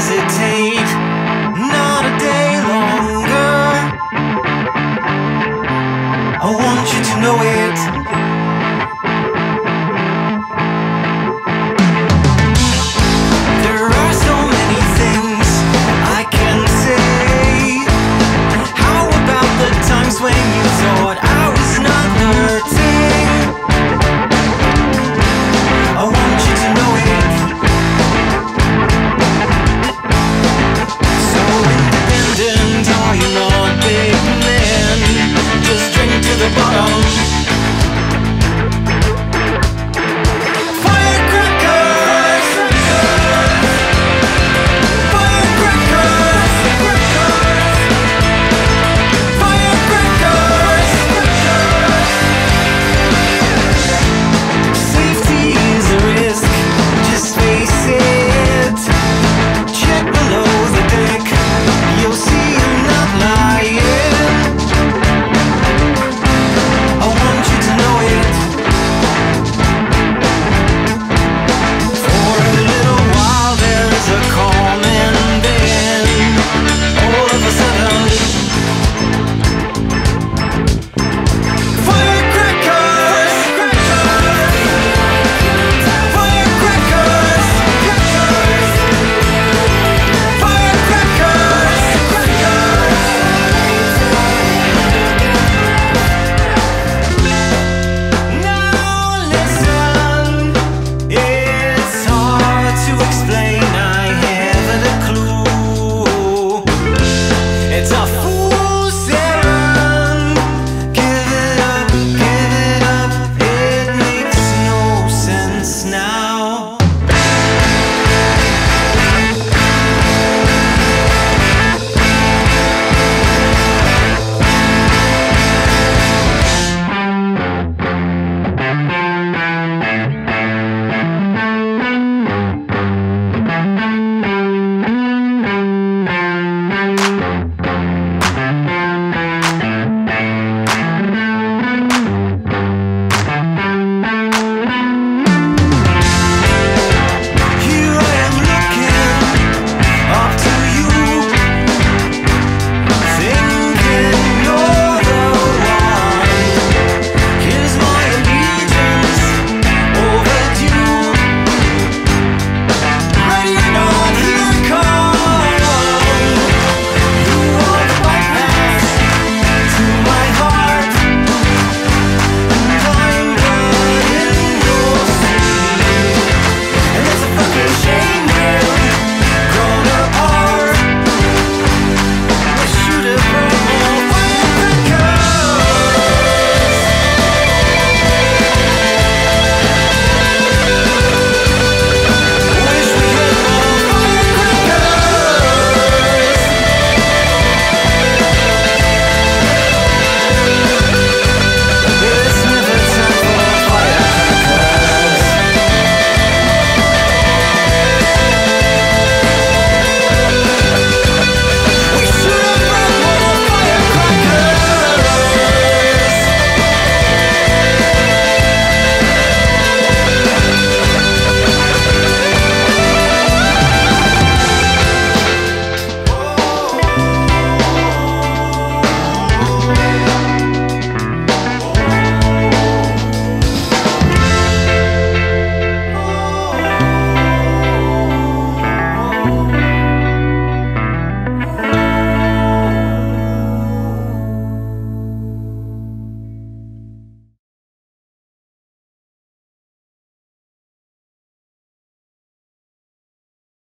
Not a day longer. I want you to know it.